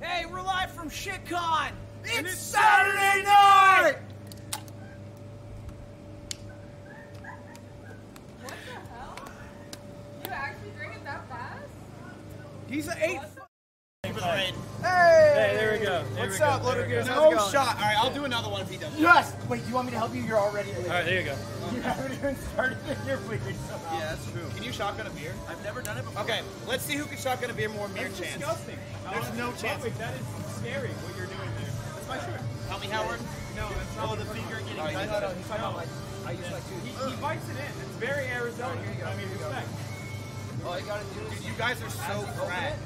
Hey, we're live from ShitCon. It's Saturday night! What the hell? You actually drink it that fast? He's an eight. Hey, Hey, there we go. There What's we up, There Little we go. Gears? no shot. All right, I'll do another one if he does. Yes! Wait, do you want me to help you? You're already late. All right, there you go. You haven't even started and you're weird somehow. Yeah, that's true. Can you shotgun a beer? I've never done it before. Okay, let's see who can shotgun a beer more mere That's chance. disgusting. There's no chance. Wait, that is scary what you're doing there. That's my shirt. Help me, Howard. No, that's not the finger oh, getting Oh, oh, No, no, he's talking about like, I use like two. he, he bites it in. It's very Arizona. Here you go, I mean, here you go. respect. Oh, All you gotta do Dude, you guys are so fat.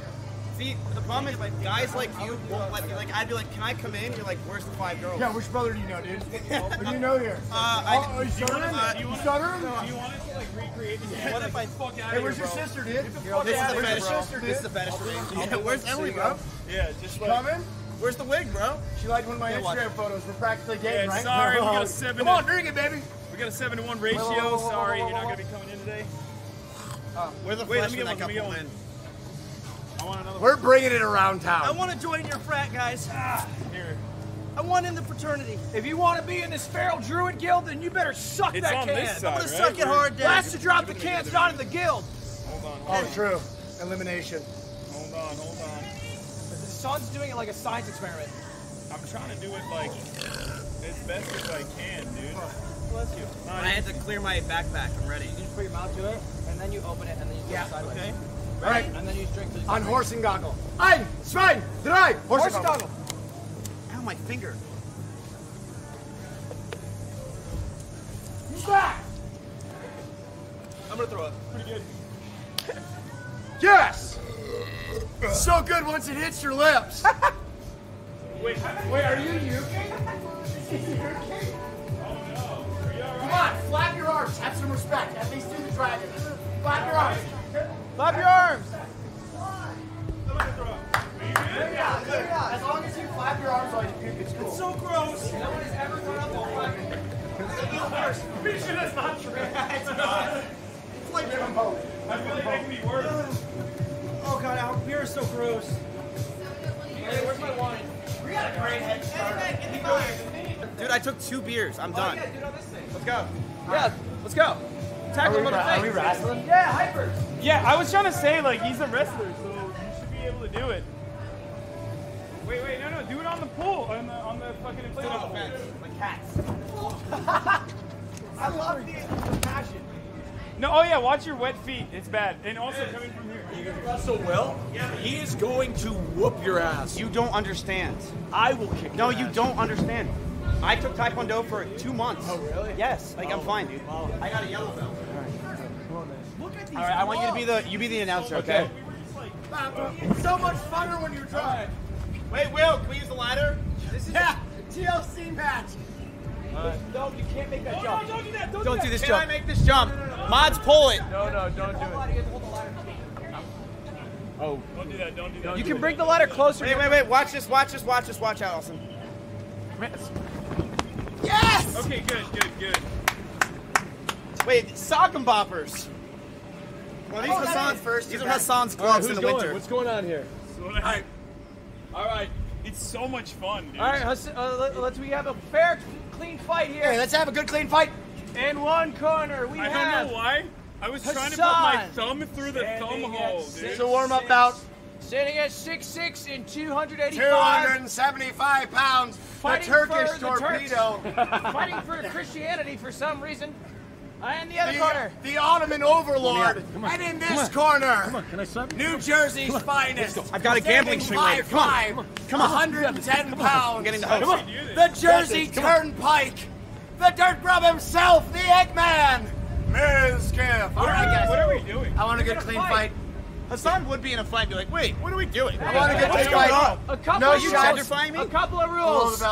See, the problem is, like, guys like you won't let me. Like, I'd be like, "Can I come in?" You're like, "Where's the five girls?" Yeah, which brother do you know, dude? What do you know here? Uh, I- oh, you stuttering? uh, you stuttering? Do you want us to like recreate this? What if I- fuck out Hey, where's your bro? sister, dude? This is the Where's fetish, your bro. This is the dude? fetish for me. Yeah, where's Emily, bro? Yeah, just like. Coming? Where's the wig, bro? She liked one of my Yeah, Instagram it. photos. We're practically dating, Yeah, right? sorry, we got a seven Come on, drink it, baby. We got a seven to one ratio. Whoa, whoa, whoa, whoa, Sorry, whoa, you're not gonna be coming in today. Where's the Wait, let me get that one, let me couple get in? I want another. We're bringing it around town. I want to join your frat, guys. one. Here. I want in the fraternity. If you want to be in this feral druid guild, then you better suck It's that can. side, I'm gonna right? suck it We're- hard. Last to drop the cans not in the guild. Hold on. Oh, on. true. Elimination. Hold on. Hold on. Son's doing it like a science experiment. I'm trying to do it like as best as I can, dude. Bless you. No, I had to clear my backpack. I'm ready. You just put your mouth to it, and then you open it, and then you Yeah, it sideways. Okay. All right, And then you drink. you on horse and goggle. Ein, zwei, drei. Horse, Horse and goggle. Ow, my finger. He's back. I'm gonna throw up. pretty good. Yes. So good once it hits your lips. Wait, Wait, are you you? Oh, Come on, flap your arms. Have some respect. At least do the dragon. Flap your arms. Clap your arms. As long as you flap your arms while you puke, it's cool. So gross. No one has ever gone up on fire. Mission is not true. it's not. It's like giving hope. I feel like that can be worse. Oh god, our beer is so gross. Hey, where's my wine? We got a great head start. Dude, I took two beers. I'm oh, done. Yeah, dude, on this thing. Let's go. Yeah, let's go. Tackle him on the Are we wrestling? Yeah, hyper. Yeah, I was trying to say like he's a wrestler, so you should be able to do it. Wait, wait, no, no, do it on the pool, on the on the fucking inflatable pool. Like cats. I love the, the passion. No, oh yeah, watch your wet feet. It's bad, and also coming from here. You Russell will. He is going to whoop your ass. You don't understand. I will kick. No, your you ass. don't understand. I took Taekwondo for two months. Oh, really? Yes. Like I'm Oh. fine, dude. I got a yellow belt. Look at these. All right, I want you to be the you be the announcer, okay? It's so much funner when you're drunk. Wait, Will, can we use the ladder? This is Yeah, TLC match. no, you can't make that jump. No, Don't do that. Don't, Don't do this that. jump. Can I make this jump? Mods, pull it. No, no, don't do it. the ladder, you have to hold the ladder. Oh. Don't do that. Don't do that. You can bring the ladder closer. Wait, wait, wait. Watch this. Watch this. Watch this. Watch out, Austin. Yes. Okay, good, good, good. Wait, sock and boppers. Well, these Oh, Hasan's first, These are Hasan's gloves in the winter. What's going on here? So what I- All right. It's so much fun, dude. All right, let's, uh, let, let's we have a fair, clean fight here. Hey, let's have a good clean fight. In one corner, we I have don't know why. I was trying to put my thumb through the thumb hole, at dude. It's a warm-up bout. standing at six six and 285. 275 pounds. The Turkish for the torpedo. fighting for Christianity for some reason. And the other The, corner. the Ottoman overlord. And in this corner, Come on, can I stop? New Jersey's finest. I've got a gambling Standing string later. Come on. five, Come on. 110 pounds. I'm getting the host. How do we do this? The Jersey Turnpike. The Dirt Grub himself, the Eggman. Mizkif. All right, guys. What are we doing? I want a good clean fight. Hasan would be in a fight and be like, wait, what are we doing? I want a good What's clean going fight. on? A couple No of rules. shots. Identifying me? A couple of rules.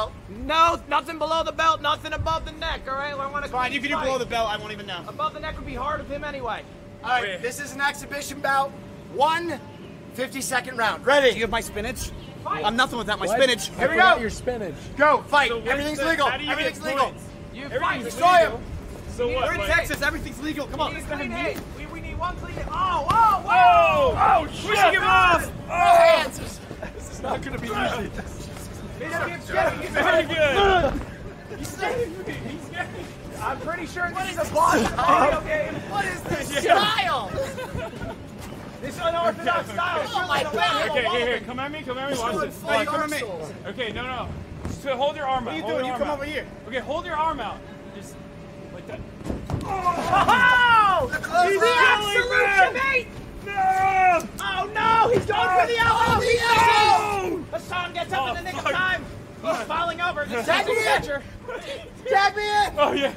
Below the belt. No, nothing below the belt, nothing above the neck. All right, I want to. Fine, if you can do below the belt. I won't even know. Above the neck would be hard of him anyway. All right, Wait. this is an exhibition bout. One 50 second round. Ready? Do you have my spinach? Fight. I'm nothing without my What? spinach. I Here we forgot go. Your spinach. Go, fight. So Everything's the- legal. how do you get Everything's legal. You fight. Destroy him. So what? We're in like- Texas. Everything's legal. Come We on. need a clean hit. We, we need one clean hit. Oh, oh, Oh! whoa! Oh! Pushing him off! Oh. No hands. It's not gonna be easy. Very good. He's saving me. He's getting me. I'm pretty sure this is a boss video game. What is this style? This unorthodox style. Oh my god! Okay, here, here. Come at me. Come at me. Watch this. Come at me. Okay, no, no. So hold your arm out. What are you doing? You come over here. Okay, hold your arm out. Just like that. Oh! He's the absolute mate! No! Oh no! He's going for the elbow! No! Hasan gets up Oh, in the nick fuck. of time. He's falling over. This Tag me in. catcher. Tag me in! Oh yeah.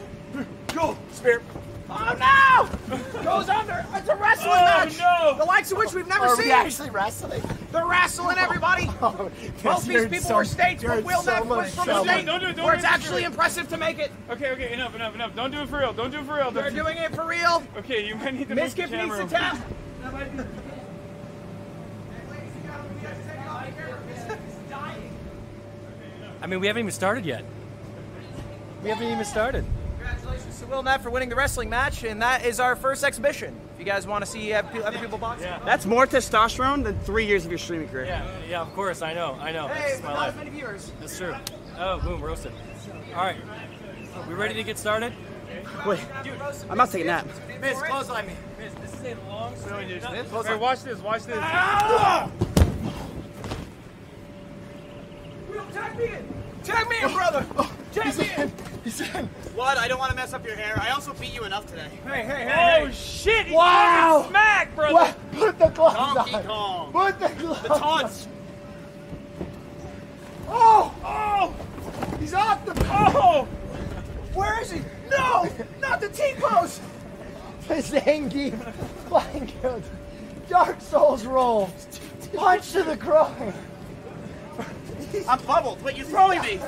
Go, Spear. Oh no! Goes under. It's a wrestling Oh, match. no. The likes of which we've never Are seen. we actually wrestling? They're wrestling oh. everybody. Oh, Both these you're people so- were states, you're but Will so Neff was much from a trouble. state Don't do it, don't where do it's it. actually impressive to make it. Okay, okay. Enough, enough, enough. Don't do it for real. Don't do it for real. They're Don't doing it for real. Okay, you might need to move the Mizkif needs camera. to over. tap. I mean, we haven't even started yet. We haven't even started. Congratulations to Will Neff for winning the wrestling match, and that is our first exhibition. If you guys want to see pe- other people box, Yeah. That's more testosterone than three years of your streaming career. Yeah, yeah, of course. I know. I know. hey, That's my not life. as many viewers. That's true. Oh, boom, roasted. All right. We ready to get started? Wait, I'm not taking that. Miss, close on me. Miss, This is a long story. Hey, watch this. Watch this. Ah! Will, tag me in. Tag me in, oh, brother. Tag me in. He's in. What? I don't want to mess up your hair. I also beat you enough today. Hey, hey, hey. Oh shit! He Wow. Smack, brother. What? Put the gloves Donkey on. Kong. Put the gloves The taunts. Oh! Oh! He's off the Oh! Where is he? No, not the T-pose. The Zangief flying kill. Dark Souls roll. Punch to the groin. I'm bubbled. Wait, you're throwing me.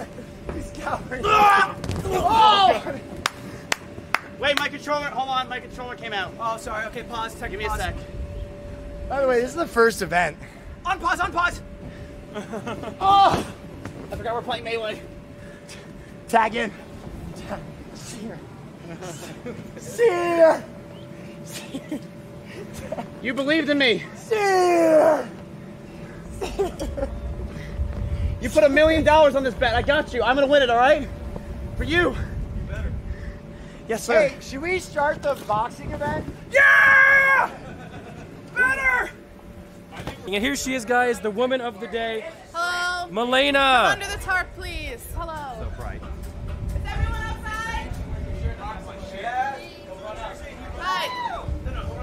He's cowering. Ah! Oh! Wait, my controller. Hold on, my controller came out. Oh, sorry. Okay, pause. Tech Give me a sec. By the way, this is the first event. On pause. On pause. Oh! I forgot we're playing melee. Tag in. Tag. Sear. Sear. You believed in me. Sear. You put a million dollars on this bet. I got you. I'm gonna win it. All right? For you. Yes, sir. Hey, should we start the boxing event? Yeah! Better. And here she is, guys, the woman of the day, Hello. Malena. Under the tarp, please. Hello. So bright. Is everyone outside? Hi.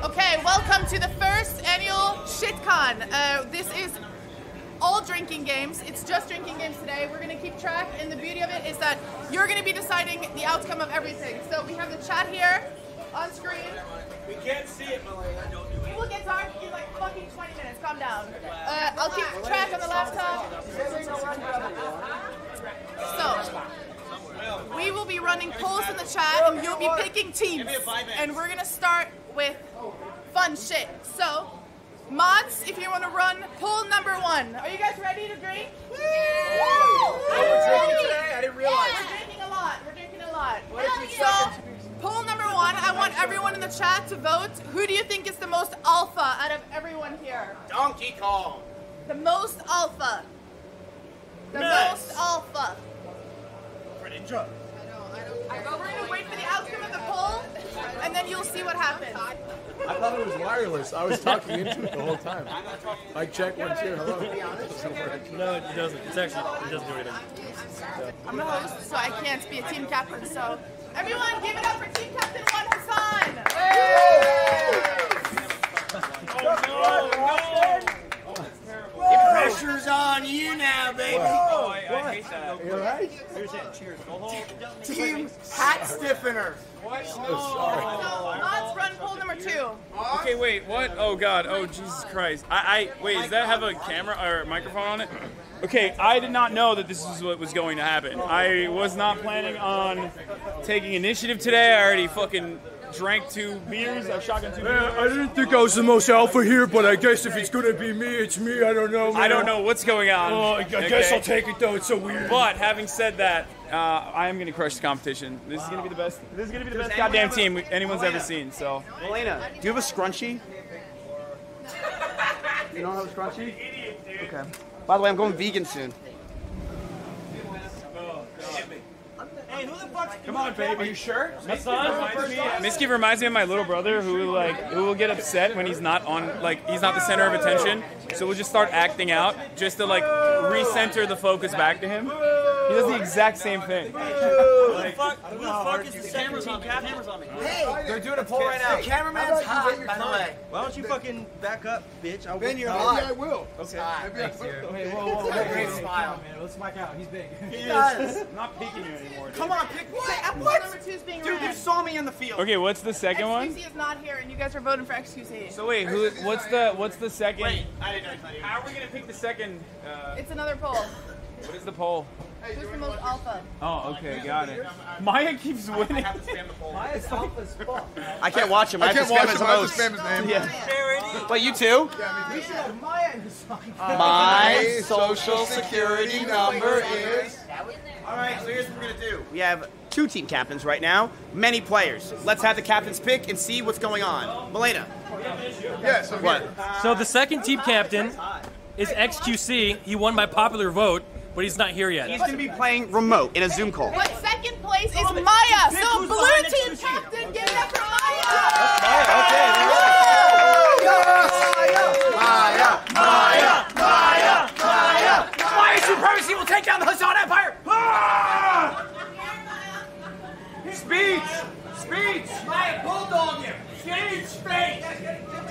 Okay, welcome to the first annual ShitCon. Uh, this is all drinking games. It's just drinking games today. We're gonna keep track, and the beauty of it is that you're gonna be deciding the outcome of everything. So we have the chat here on screen. We can't see it, Malena. It will get dark in like fucking 20 minutes. Calm down. Uh, I'll keep track on the laptop. So, we will be running polls in the chat, and you'll be picking teams. And we're gonna start with fun shit. So, mods, if you want to run poll number one, are you guys ready to drink? Woo! we're drinking today? I didn't realize. Yeah, we're drinking a lot. We're drinking a lot. So, poll number one, I want everyone in the chat to vote. Who do you think is the most alpha out of everyone here? Donkey Kong. The most alpha. The Yes. most alpha. Pretty drunk. I don't, I don't. We're gonna wait for the outcome of the poll, and then you'll see what happens. I thought it was wireless. I was talking into it the whole time. Mic check one two. Hello. No, it doesn't. It's actually, it doesn't do anything. I'm the host, so I can't be a team captain. So, everyone, give it up for team captain one Hasan. Pressure's on you now, baby. Oh, I, I hate that. You alright? Team hat stiffener. So, mods run poll number two. Okay, wait, what? Oh god, oh Jesus Christ. I, I wait, does that have a camera or a microphone on it? Okay, I did not know that this is what was going to happen. I was not planning on taking initiative today. I already fucking drank two beers. I've shotgun two beers. I didn't think I was the most alpha here, but I guess if it's gonna be me, it's me. I don't know. I don't know what's going on. Oh, I guess okay? I'll take it though. It's so weird. But having said that, uh, I am gonna crush the competition. This is gonna be the best. This is gonna be the best goddamn team anyone's ever seen. So Elena, do you have a scrunchie? You don't have a scrunchie? Okay. By the way, I'm going vegan soon. Come on, baby. Are you sure? Misky reminds me of my little brother who like who will get upset when he's not on like he's not the center of attention. So we'll just start acting out just to like recenter the focus back to him. He does the exact same thing. They're doing a poll right now. The Cameraman's hot, by the way. Why don't you fucking back up, bitch? I'll Ben, you're Maybe. I will. It's hot. Maybe I will. Hey, whoa, whoa, whoa, Great smile. man. Let's mic out. He's big. He does. I'm not peeking you anymore. Come on, pick what? What? Number two is being Dude, you saw me in the field. Okay, what's the second one? XQC is not here, and you guys are voting for XQC. So wait, who? What's the what's the second? Wait, I didn't know you How are we gonna pick the second? Uh, It's another poll. what is the poll? Who's the most alpha? Oh, okay, got it. Maya keeps winning. It's alpha's fuck. I can't watch him. I, I have can't to watch him. his I have host. to spam his name. Yeah. Wait, you too? We should have Maya in this fucking. My social security number is. All right, so here's what we're gonna do. We have two team captains right now, many players. Let's have the captains pick and see what's going on. Malena, Yes. I'm what? So the second team captain is XQC. He won by popular vote, but he's not here yet. He's going to be playing remote in a Zoom call. But second place is Maya. So blue team captain, give it up for Maya. Maya Maya. Maya. Maya. Maya supremacy will take down the Hasan Empire. Ah! Speech, speech. Maya bulldog you. Speech, speech.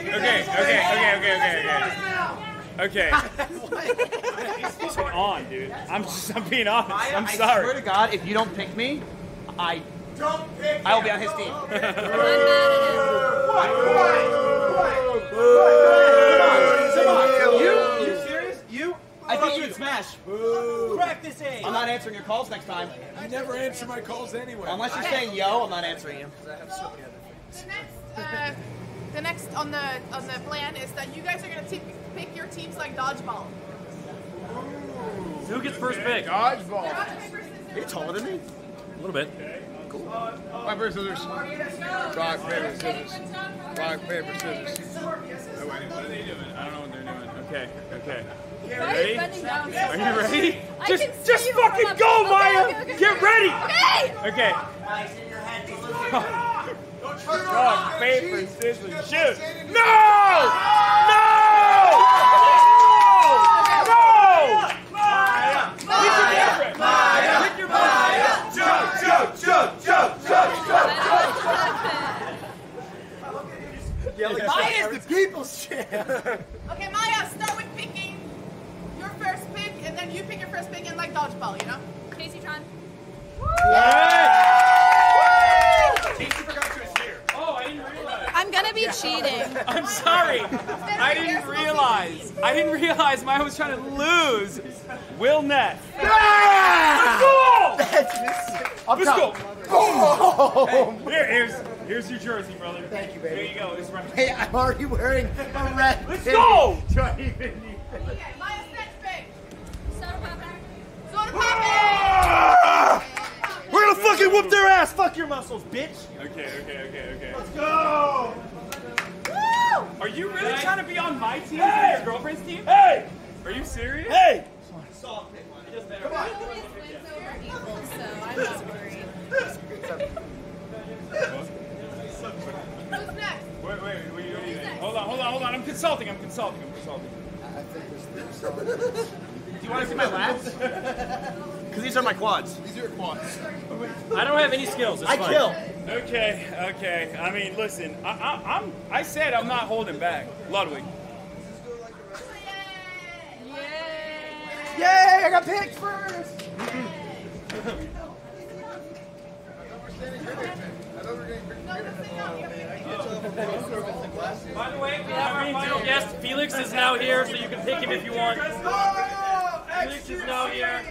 Okay, okay, okay, okay, okay, okay. Okay. He's on, dude. I'm just, I'm being honest. I'm sorry. I swear to God, if you don't pick me, I Don't pick I will be on his team. You, you serious? You? I think you would smash. Practice A. I'm not answering your calls next time. I never answer my calls anyway. Unless you're saying yo, I'm not answering you. The next, uh, the next on the on the plan is that you guys are gonna t- pick your teams like dodgeball. So who gets first pick? Dodgeball. Rock. Are you taller than me? A little bit. Rock, paper, scissors. Rock, paper, scissors. Rock, paper, scissors. Oh, what are they doing? I don't know what they're doing. Okay, okay. Ready? are you bending down? Are you ready? I Just, just you fucking go, okay, Maya. okay, okay, Get ready. Okay. Okay. Rock, paper, scissors, shoot. No! No! No! Maya! Pick your different. Maya! Pick your Maya! Joke, joke, joke, joke, joke, joke. Maya is the people's champ. Okay, Maya, start with picking your first pick, and then you pick your first pick and like dodgeball, you know? Casey Tron. Oh, I didn't realize. I'm gonna be cheating. I'm sorry. I didn't realize. I didn't realize Maya was trying to lose. Will Neff. Let's go! Let's go. Here, here's, here's your jersey, brother. Thank you, baby. There you go. It's right. Hey, I'm already wearing a red. Let's go! Okay, Maya's next. Soda popper. Soda Poppy! We're gonna fucking whoop their ass. Fuck your muscles, bitch. Okay, okay, okay, okay. Let's go! Woo! Are you really trying to be on my team and your girlfriend's team? Hey! Are you serious? Hey. Wins over evil, so I'm not worried. Who's next? Wait, wait, wait, wait, wait, wait. Hold on, hold on, hold on. I'm consulting, I'm consulting, I'm consulting. Do you want to see my lats? Because these are my quads. These are your quads. I don't have any skills. It's I fine. kill. Okay, okay. I mean, listen, I, I, I'm, I said I'm not holding back. Ludwig. Yay! I got picked first. By the way, we have our final guest. Felix is now here, so you can pick him if you want. Felix is now here.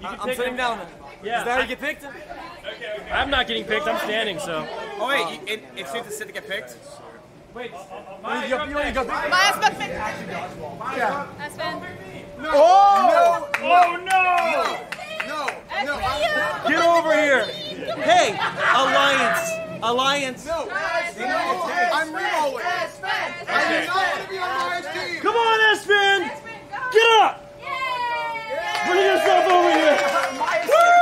You can I'm pick sitting him. down. Yeah. Is that how you get picked? I'm not getting picked. I'm standing, so. Oh wait, you- it, it's safe to sit to get picked. Wait. You got, you got picked. Maya's got picked. That's been. Oh no! No, no, no, no. Get over here. Hey, Alliance. Alliance. No, I'm re-rolling. I do not want to be on Ryan's team. Come on, Esfand. Get up. Bring yourself over here. Woo!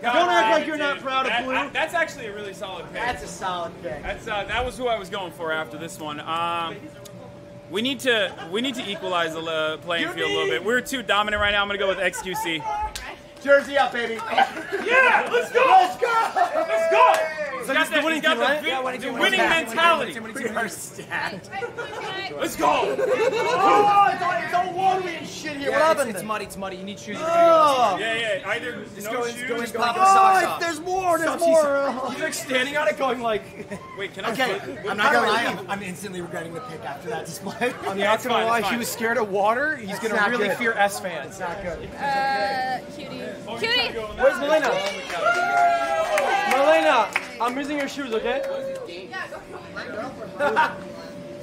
Don't act like you're not proud of Blue. that's actually a really solid pick. That's a solid pick. That's uh, that was who I was going for after this one. Um, we need to we need to equalize the uh, playing field a little bit. We're too dominant right now. I'm gonna go with XQC. Jersey up, baby. Yeah, let's go. Let's go. Let's go. He's So got the, the winning he's got team, the, Yeah, winning the winning winning mentality. We are stacked. Let's go. Oh, it's all, it's all watery and shit here. what happened? it's, it's muddy. It's muddy. You need shoes. Oh. Yeah, yeah. Either no go- shoes. go in, go in, Oh, socks off. there's more. There's more. He's like standing on it, going like. Wait, can I? Okay. I'm not gonna lie. I'm, I'm instantly regretting the pick after that display. I'm not gonna lie. He was scared of water. He's gonna really fear S fans. not good. Uh, cutie. Cutie. Where's Malena? Malena, I'm using your shoes, okay?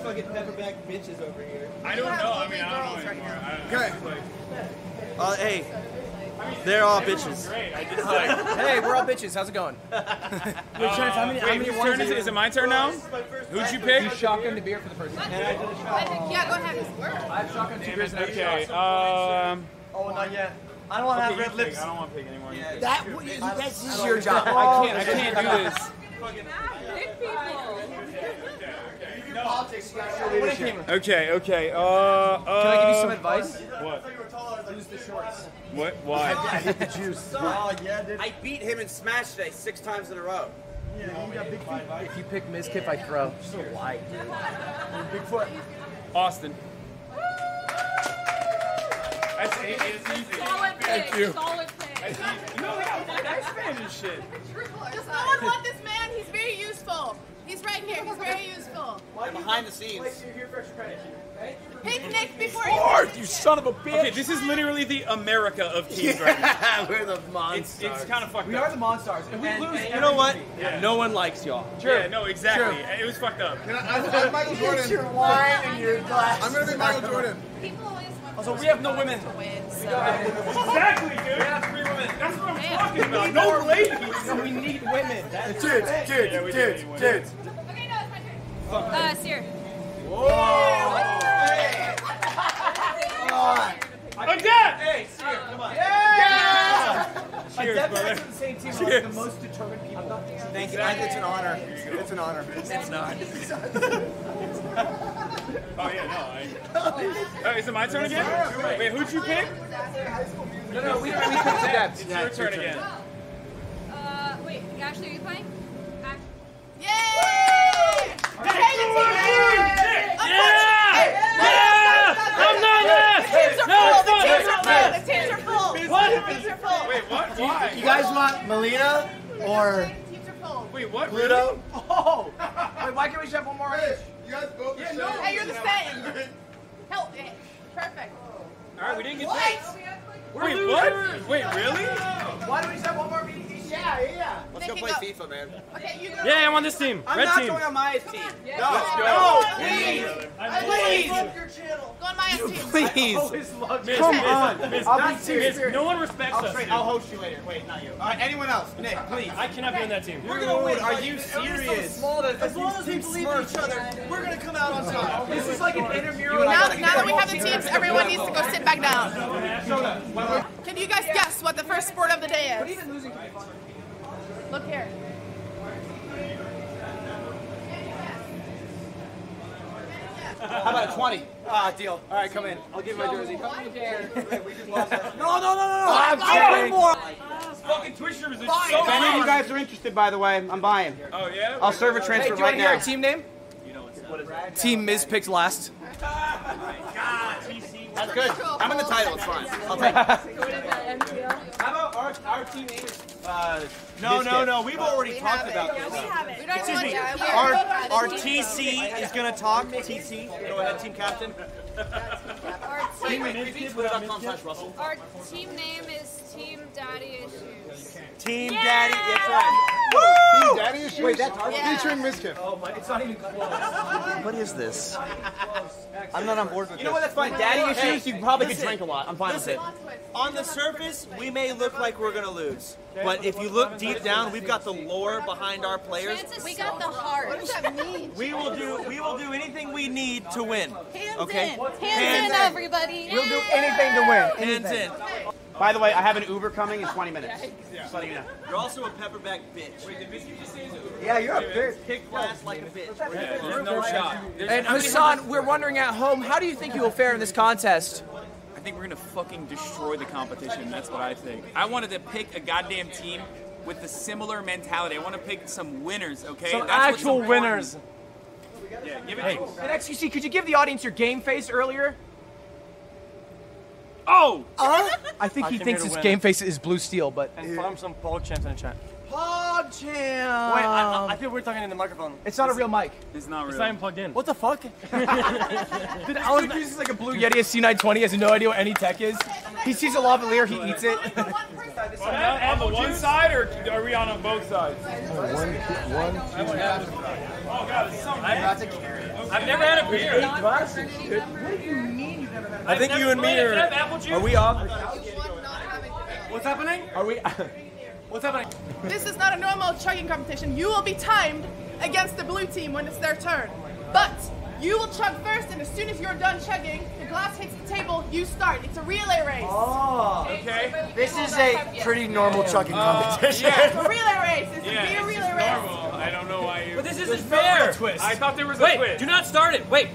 Fucking pepperback bitches over here. I don't know. I mean, I don't know anymore. I Okay. Uh, hey, they're all bitches. great. I just like. Hey, we're all bitches. How's it going? Uh, wait, whose turn is it? Is it my turn now? Who'd you pick? You shotgun the beer for the first time. I think, yeah, go ahead. I've shotgun two beers and I've Okay. Um. Oh, not yet. I don't want to Okay, have you red pick. lips. I don't want to pick anymore. You pick. That this is your job. I I can't. I can't do this. Big people. Okay, okay. Uh, uh, Can I give you some advice? What? Lose the shorts. What? Why? Oh, yeah, dude. I beat him in Smash today six times in a row. If you pick Mizkif, I throw. So wide, dude. Bigfoot. Austin. That's easy. Solid pick. you. Solid pick. That's easy. You know, we got nice fans shit. Does no one want this man? He's very useful. He's right here. He's very useful. Why Behind the scenes. Pick Nick before you. Fourth, you son of a bitch. Okay, this is literally the America of teams right now. We're the It's, monsters. it's kind of fucked We up. We are the Monstars. If we lose, You know what? No one likes y'all. Yeah, no, exactly. It was fucked up. I'm, I'm Michael Get your wine and your glass. I'm gonna be Michael Jordan. People always want Also, we have no women. win, so. Exactly, dude. Yeah, three women. That's what I'm talking about. No ladies. We need women. That's Kids, Yeah, kids, we do kids, anyway. Okay, no, it's my turn. Uh, Cyr. Again! Hey, Cyr, come on. Cheers, That brother. makes the same team are like the most determined people. Thank you. It's an honor. It's an honor. It's not. Oh, yeah, no. I... Oh, is it my turn again? Wait, who'd you pick? No, no, we, we picked the depths. It's your turn again. Uh, wait, Ashley, are you playing? Ash- Yay! Yeah! I'm not left! Teams are No, full. it's The teams are full. The teams are full. What? The teams are full. Wait, what? Why? You guys want Malena or Teams are full. Wait, what? Pluto? Oh! Wait, why can't we shove one more each? You guys both yeah, no. Hey, you're the same. Help me. Perfect. All right, we didn't get What? that. Wait, what? Wait, really? Why do we shove one more each? Yeah, yeah. Let's go play you FIFA, man. Okay, you go. Yeah, I'm on this team. I'm Red not team. going on my team. Let's go. No, please. please. Go on my team. Please. Miss, Come miss, on. miss, I'll be serious. miss, no one respects us. I'll host you later. Wait, not you. All right, anyone else? Nick, please. I cannot be on that team. We're gonna win. Are you serious? Small that As long as we believe in each other, we're gonna come out on top. This is like an intramural. Now, now that we have the teams, everyone needs to go sit back down. Can you guys guess what the first sport of the day is? Look here. How about a 20? Ah, deal. All right, come in. I'll give you my jersey. No, no, no, no, no. I'm kidding. More. Fucking Twister is so If any of you guys are interested, by the way, I'm buying. Oh, yeah? I'll serve a Hey, transfer do you want right to hear now. our team name? Team Miz picked last. That's good. I'm in the title. It's fine. I'll take it. How about our, our team name is Uh, No, no, no. We've already talked about this. We don't Excuse me. Our our TC is gonna talk. TC, go ahead, team captain. Our team, wait, twitter.com slash Russell. our team name is Team Daddy Issues. Team Daddy. That's right. Team Daddy issues? Wait, that's our- Featuring Mizkif. Oh my, it's not even close. What is this? I'm not on board with You know what? That's fine. Daddy issues. You probably could drink a lot. I'm fine with it. On the surface, we may look like we're gonna lose, but if you look deep down, we've got the lore behind our players. We got the heart. What does that mean? We will do we will do anything we need to win. Hands Okay. in. Hands, in, everybody. We'll do anything to win. Hands in. By the way, I have an Uber coming in 20 minutes. Just letting you know. You're also a pepperback bitch. Yeah, you're a bitch. Kick glass like a bitch. Yeah, there's no shot. There's- And Hasan, we're wondering at home, how do you think you will fare in this contest? I think we're gonna fucking destroy the competition. That's what I think. I wanted to pick a goddamn team with a similar mentality. I want to pick some winners. Okay, Some That's actual winners. Yeah, give it. Hey. to And XQC, could you give the audience your game face earlier? Oh! I think I he came thinks his game face is blue steel, but And farm some pog champs in the chat. PogChamp. Wait, I, I, I feel we're talking in the microphone. it's not a real mic. It's not real. It's not even plugged in. What the fuck? Dude, Alan uses like a blue Yeti C920, has no idea what any tech is. He sees a lavalier, he eats it. on the one side, or are we on both sides? One, one, Oh god, it's so I've never had a beer. I think you and me Wait, can I have are. Are we off? What's happening? Are we? What's happening? This is not a normal chugging competition. You will be timed against the blue team when it's their turn. But you will chug first, and as soon as you're done chugging, the glass hits the table, you start. It's a relay race. Oh. Okay. This is a pretty normal chugging oh, competition. It's a relay race. It's Yeah, a beer it's relay just race. normal. I don't know why you. But this isn't fair. Twist. I thought there was a Wait, twist. do not start it. Wait,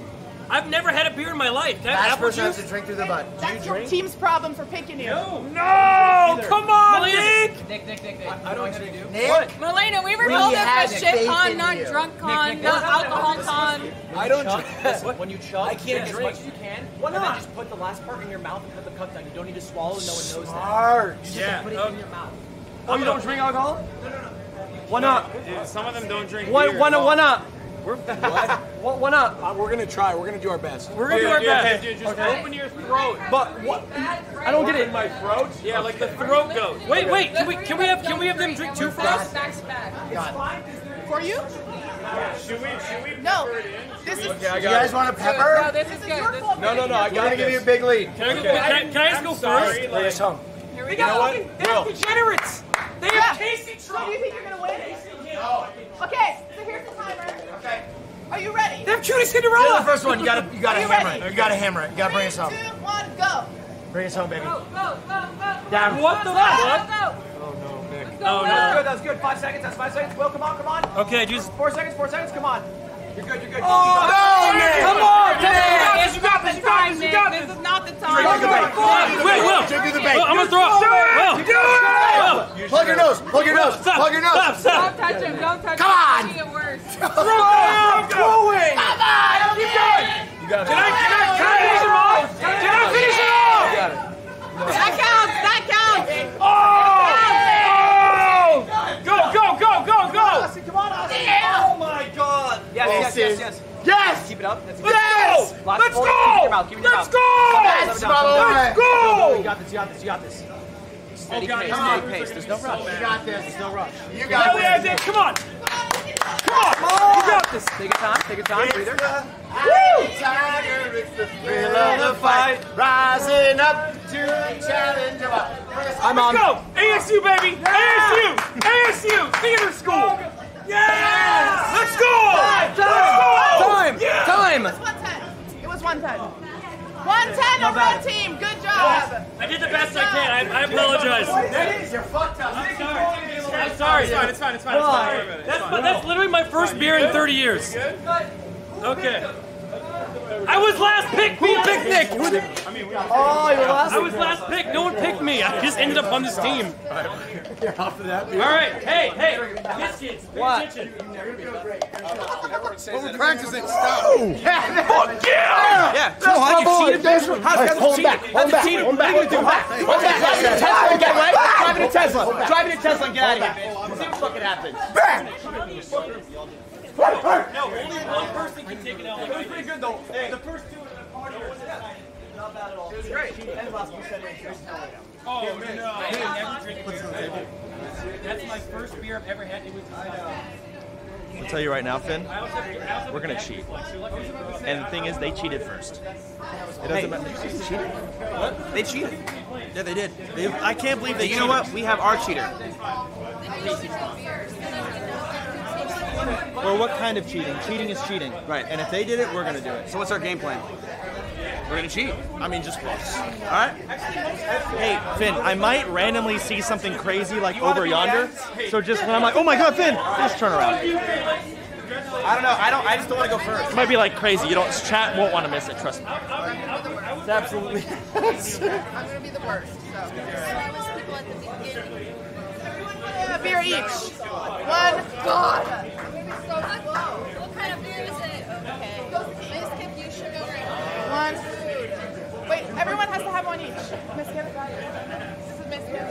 I've never had a beer in my life. Can I have Last apple person has juice? to drink through the butt. That's your team's problem for picking you. No! No, come on, Malena- Nick! Nick, Nick, Nick, Nick. Nick, Malena, we were We told had this was shit faith con, in not you. drunk con, not alcohol con. I don't. drink. when you chug, I can't as drink. much as you can. Why not? And then just put the last part in your mouth and put the cup down. You don't need to swallow. No one knows that. Smart. Yeah. Put it in your mouth. Oh, you don't drink alcohol? No, no, no. Why not? Some of them don't drink Why, beer. why not? Why not? What? Why, why not? Uh, we're gonna try. We're gonna do our best. We're gonna do our Yeah, best. dude, just open your throat. But what? I don't get it. In my throat? Yeah, like the throat goes. Wait, wait. Can we can we have can we have them drink two for us? Back to back. For you? Should we, should we No. it in? This is Okay, you guys it. want a pepper? this this is is good. This- No, no, no. I We're got gonna give you a big lead. Can I, go, can I, can I just go Sorry, first? Bring us home. Here we You know go. what? They're Will. degenerates. They Yeah. have tasty So do you think you're gonna win? Okay, so here's the timer. Okay. Are you ready? They have cutie You're the Cinderella. first one. You gotta, you gotta you hammer ready? it. You gotta hammer it. You gotta bring us home. two, one, go. Bring us home, baby. Go, go, go, go. Down. What the Go, fuck? go. Oh no, Nick. Let's go, Oh, Will. no. Good, that was good. Five seconds. That's five seconds. Will, come on, come on. Okay, just Four seconds. Four seconds. Come on. You're good. You're good. Oh, no, Nick. Come on, Nick, Nick. It's not the time, Nick. This is not the time. wait, Will. Drink the Will, I'm gonna throw up. Will. Will. Plug your nose. Plug your nose. Stop. Plug your nose. Stop. Stop. Don't touch him. Don't touch him. Come him. on. Making it worse. going. Come on. Keep going. You got it. Can I, can I, can I finish him off? Can I finish him off? You got it. That counts. That counts. Oh! Go, go, go, go, go! Come on, Austin. Oh my God. Yes, oh, yes, yes, yes. Yes. Keep it up. That's Let's Yes. go! Let's go! Keep it in your mouth. Keep your Let's mouth. go! That's. Let's go. You got this. You got this. You got this. Steady oh, God, pace. Steady pace. There's no rush. You got this. There's no rush. You Hell got yeah, this. Come on! Come on! You got this. Take your time. Take your time. Breather. Tiger, it's the thrill of the fight, rising up to the challenge of a. I'm Let's on. go! ASU, baby! ASU! ASU! Theater school! Yes! Let's go! Let's go! Time. Yeah! Time. It was 110. It was 110. 110 on red team. Good job. I did the best I can. I, I apologize. You're fucked up. I'm sorry. It's fine, it's fine, it's fine. It's fine. It's That's, fine. that's literally my first beer in 30 years. Okay. I was last pick. Who picked Nick? Oh, you're last. I was last pick. No one picked me. I just ended up on this team. You're off of that. All right. Hey, hey. Biscuits. Pay What? attention. We're practicing. Stop. Oh. Yeah. No, how you cheated? How's Hold him back. Hold him back. Hold him back. Hold him back. Hold him back. Tesla and get away. Driving a Tesla. Driving a Tesla and get out of here. See what fucking happens. No, only one person can take it out. Like, Pretty good though. The first two in the party was not bad at all. It was great. And last we said it. Oh, no. I never drink beer. That's my first beer I've ever had. It was. I'll tell you right now, Finn, we're gonna cheat. And the thing is, they cheated first. It doesn't matter. What? They cheated. Yeah, they did. They, I can't believe they. You know what? We have our cheater. Well, what kind of cheating? Cheating is cheating. Right. And if they did it, we're gonna do it. So what's our game plan? We're gonna cheat. I mean, just close. All right. Hey, Finn, I might randomly see something crazy like over yonder. So just when I'm like, oh my god, Finn, just turn around. I don't know. I don't. I just don't want to go first. It might be like crazy. You don't. Chat won't want to miss it. Trust me. It's absolutely. I'm gonna be the worst. So. A beer each. One. God. What kind of beer is it? Okay. Miss Kip, you should go right One. Wait, everyone has to have one each. Miss Kim. This is Miss Kim.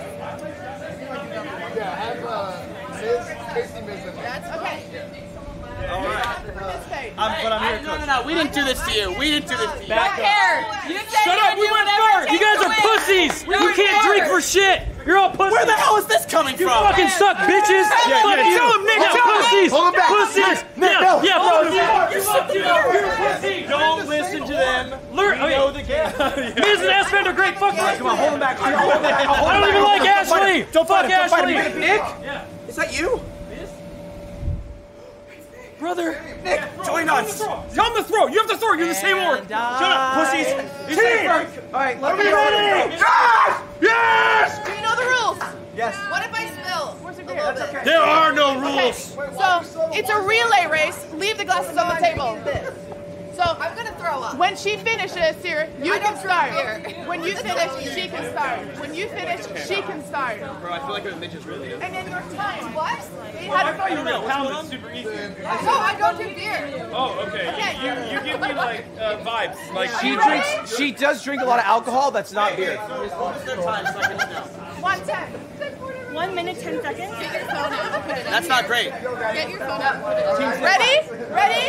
Yeah, have uh, Miz, Casey Miz in there. That's okay. All right. Miss I'm, but I'm here, No, no, no. We didn't do this to you. We didn't do this to you. Don't care. You Shut up, we went first. You guys are pussies. You can't drink for shit. You're all pussies. Where the hell is this coming You from? fucking suck, bitches. Yeah, Fuck yeah, you. tell him, Nick, Yeah, tell him. pussies. Hold him back. Pussies. Nick, yeah, no. yeah, No, pussies. You fuck you. You're a pussy. Don't listen to them. Learn. We know the game. Miz and Esfand are great. Fuck you. Come on, hold him back. Hold him back. Hold I don't even like Ashley. Don't fight Fuck him. Don't fight him. Ashley. Nick? Yeah. Is that you? Brother. Nick, join us. Tell him to throw. You have to throw. You're the same order. Shut up, pussies. Team. All right, let me ready. Yes. Do you know the rules? Yes. What if I spill? Where's the beer? That's okay. There are no Okay, rules. so it's a relay race. Leave the glasses on the table. So I'm gonna throw up. When she finishes, here, you can start. When you finish, she can start. When you finish, she can start. Bro, I feel like we're the midgets really. And then your time. What? They had to I don't know. Pound is super easy. No, I don't do beer. Oh, okay. Okay. You, you, you give me like uh, vibes. Like She drinks. She does drink a lot of alcohol. That's not beer. One ten. One minute, ten seconds. Get your phone out. Put it That's not great. Get your phone out. Put it. Ready? Ready?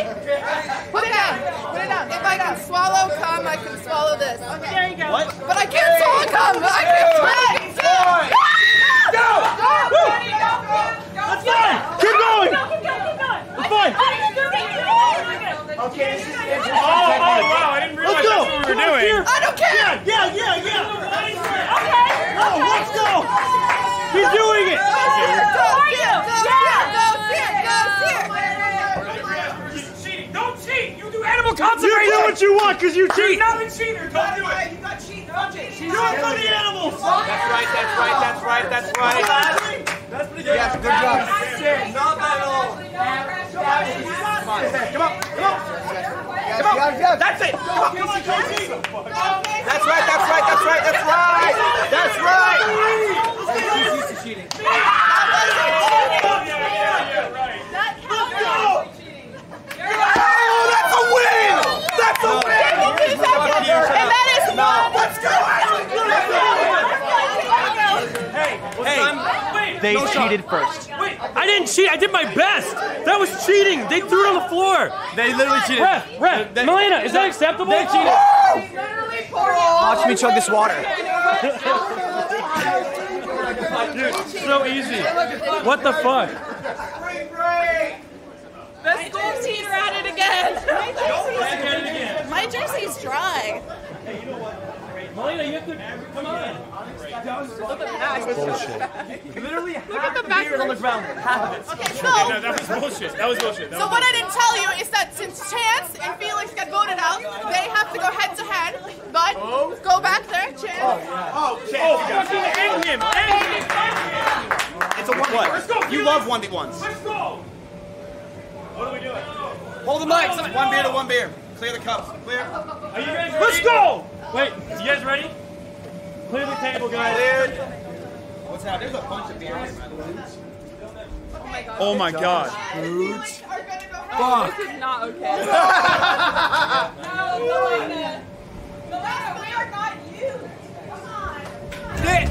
Put it down. Put it down. If I can swallow cum, I can swallow this. Okay. There you go. What? But I can't swallow cum. I can't. Go! Go! That's fine. Keep going. Go, keep going, keep going. It's fine. Okay, this is Oh, oh, wow! I didn't realize that's what we were doing. I don't care. Yeah, Yeah, yeah, yeah. Okay. Oh, let's go. Keep doing it. Go, Fear. Go, Fear. Go, Fear. Go, Fear. You're cheating. Don't cheat. You do animal conservation! You do what you want because you cheat. Not a cheater. Go Don't do it. Do it for the animals. That's right. That's right. That's right. That's right. That's pretty good. Yes, good job. Not bad at all. Come on. Come on. Come on. Come on. That's it. Come on. That's right. That's right. That's right. That's right. That's right. She's used to cheating. Oh, that's a win. That's a win. And that is one. Let's go. Hey, They cheated first. Wait, I didn't cheat. I did my best. That was cheating. They threw it on the floor. They literally cheated. Ref, ref, Malena, is that acceptable? They cheated. Watch me chug this water. So easy. What the fuck? The school cheater at it again. My jersey's dry. Malena, you have to come on. Literally Look at the back on the ground. Half of it. Okay, No, that was bullshit. That was bullshit. That so was what I didn't tell you is that since Chance and Felix got voted out, they have to go head to head. But oh. go back there, Chance. Oh, shit. Oh, oh fucking end him! End him! It's a one Let's go, You love one v ones. Let's go! What are we doing? Hold the mics. One beer to one beer. Clear the cups. Clear. Are you guys ready? Let's go! Wait, you guys ready? Clear the table, guys. Cleared. What's happening? There's a bunch of beers. Oh my god. Felix are gonna go head. Fuck. This is not okay. we are not you. Come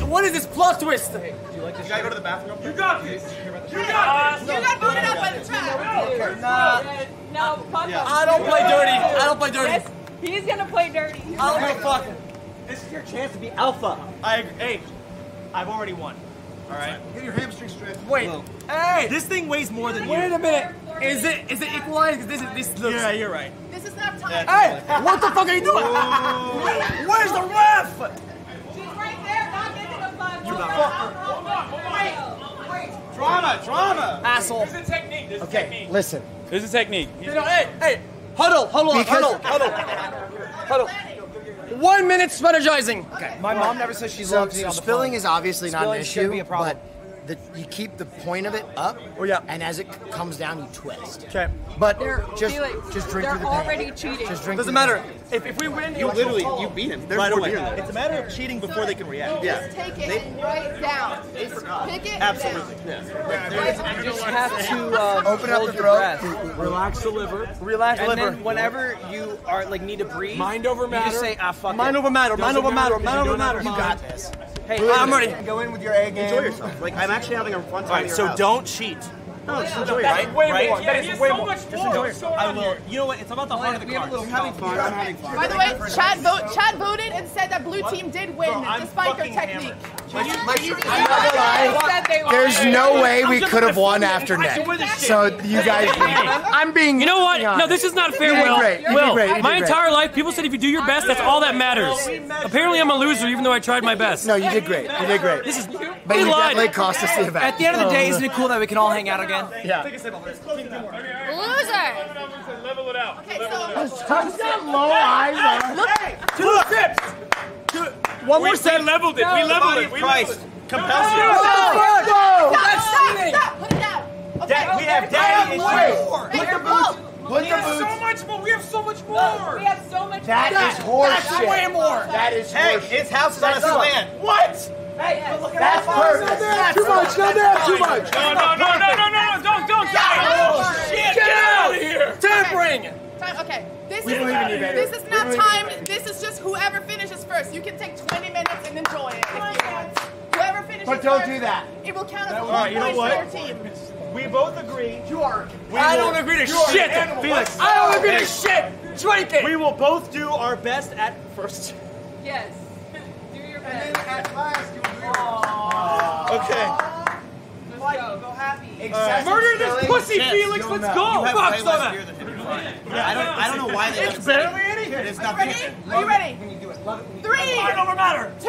on. What is this plot twist? Do You like this? You gotta go to the bathroom. You got this! You got this. You this! got voted out by the track. No, fuck him. I don't play dirty. I don't play dirty. Yes, he's gonna play dirty. I don't give a fuck. this is your chance to be alpha. I agree. Hey, I've already won. all right. Get your hamstring stretched. Wait. Hey. This thing weighs more than you. Wait a minute. Is it is it equalized? 'Cause This is this looks. Yeah, you're right. This is not time. Hey, what the fuck are you doing? Where's the ref? She's right there, not getting a fun. You Drama, drama. Asshole. There's a technique. There's a Okay, technique. listen. There's a technique. You know, hey, hey, huddle, huddle, Because- huddle, huddle, huddle. one minute strategizing. Okay. My mom never says she So, loves me so on the spilling phone. is obviously not an issue, be a problem. But the, you keep the point of it up. Oh yeah. And as it c- comes down, you twist. Okay. But They're, just Felix, just drink they're through the pain. already cheating. Just drink. Doesn't matter. If, if we win, You literally, you beat him. There's right away. beer. It's a matter of cheating before they can react. You just take it and write down. Just pick it Absolutely. down. You just have to uh, Open up hold the your throat. breath. Relax the liver. Relax, And liver. And then whenever you are like need to breathe, Mind over you matter. just say ah fuck Mind it. over matter. Mind over matter. matter 'cause Mind over matter. You got this. Hey, I'm ready. Go in with your A game. Enjoy yourself. Like I'm actually having a fun time. All right, so don't cheat. No, just enjoy it. That's Right? way right? more. That is way more. Just enjoy yourself. I will. You know what? It's about the heart of the cards. I'm having fun. I'm having fun. By the way, Chad, vote, Chad voted and said that blue team did win despite their technique. your fucking technique. I'm not gonna lie. There's no way we could have won after net. So you guys, I'm being. You know what? No, this is not fair, You Will. great. Will, great. You did my entire life, people said if you do your best, that's all that matters. Apparently, I'm a loser, even though I tried my best. No, you did great. You did great. This is. But He you lied. definitely cost us the event. At the end of the day, isn't it cool that we can all hang out again? Yeah. Loser. Level it out. Okay, so I've low eyes. Two sips. Two- One more We, sip. we leveled it. We leveled it. We leveled Christ it. compels you. stop, stop, stop, put it down. Okay. we have daddy issues. Hey, you're both. Put the So boots. much more. We have so much more. We have so much That is horseshit. way more. That is Hey, horseshit. his house is on a slant. What? That's perfect. That's Too much. Not that. Too much. No, no, no, no, no, no, don't, don't, Oh, shit. Get out of here. Tampering. Time, okay. This We is believe in you, baby. this is not believe time. This is just whoever finishes first. You can take 20 minutes and enjoy it if you want. Whoever finishes But don't first, do that. It will count as one right, you know what? for your team. We both agree. You are. I don't agree to shit. Felix, I don't agree to shit. Drink it. we will both do our best at first. Yes. Do your best. Okay. Murder this pussy, Felix. Let's go. You have Fuck, way so less that- beer than him. I don't. I don't know why they. It's barely anything. It's not Ready? Are you ready? Three, Mind over matter. two,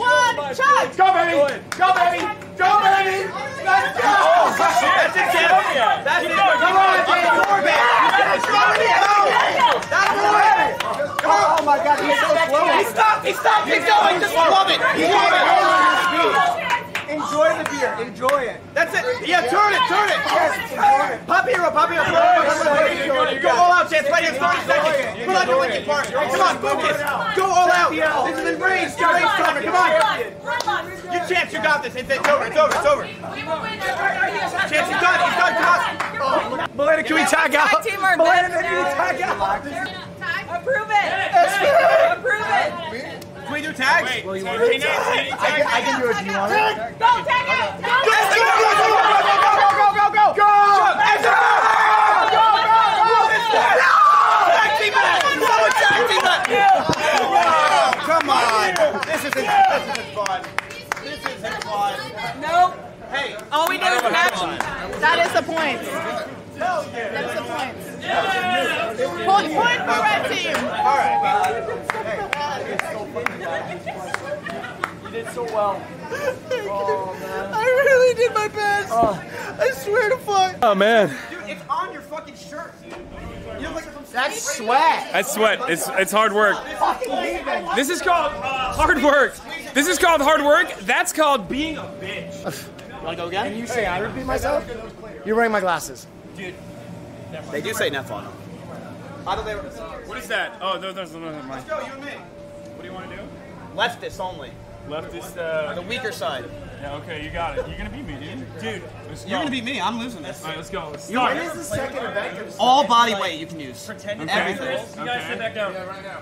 one, chug. Go, baby. Go, baby. Go, baby. Let's go. Oh, that's it. That's it. Come on, Oh my God, he's so slow. He stopped. He stopped. He's going. Just love it. He love it. Enjoy the beer. Enjoy it. That's it. Yeah, turn it, turn it. Yes. Pop hero, pop hero. Go all out, Chance. Right here, 30 seconds. Put on your wicked part. Come on, focus. Go all out. This is the race. Your race starter. Come on. You Chance, you got this. It's, it's over. It's over. It's over. Chance, he's done. He's done. Come on. Oh. Malena, can we tag out? Teamwork. Malena, can we tag out? Approve it. Approve it we do tags? Wait, well, you want to tag? I can do it. Do you want it? Go, tag out! Go, go, go, go, go, go, go, go! Go! Go! Go, go, go! Tag team it! Go, tag team it! Come on! This isn't fun. This isn't fun. Nope. Hey. All we do is match. That is the point. That is the point. Point, point for red team. all right. You did so well. I really did my best. I swear to fuck. Oh man. Dude, it's on your fucking shirt. You look like some That's sweat. That's sweat. It's it's hard work. This is called uh, hard work. This is called hard work. That's called being a bitch. Want to go again? Can you say I repeat myself? You're wearing my glasses. Dude, they do say Neff on them. How do they? What is that? Oh, no, no, no, no, no. Let's go, you and me. What do you want to do? Leftist only. Leftist. Uh, The weaker side. yeah, okay, you got it. You're gonna beat me, dude. Dude, go. You're gonna beat me. I'm losing this. All right, let's go. Let's When start. is the second event? All body weight you can use. Okay. Everything. You guys sit back down.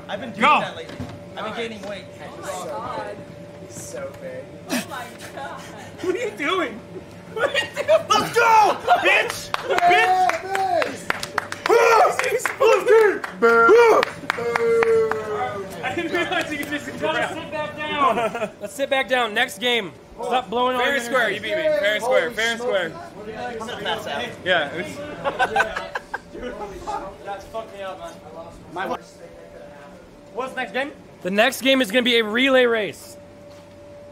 I've been doing Go. that lately. I've been gaining weight. So big. What are you doing? What are you doing? Let's go, bitch! Bitch! I didn't realize you could just sit back down. Let's sit back down. Next game. Stop blowing on Fair your and square, you beat me. Fair and square, fair and square. Pass out. Yeah. it's- What's next game? The next game is going to be a relay race.